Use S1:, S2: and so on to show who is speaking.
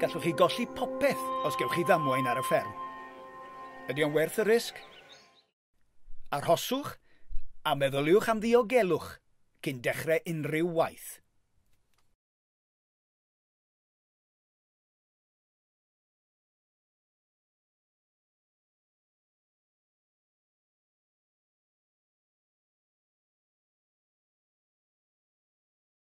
S1: gallwch chi golli popeth os gewch chi ddamwain ar y fferm. Ydy o'n werth y risg? Arhoswch a meddyliwch am ddiogelwch cyn dechrau unrhyw waith.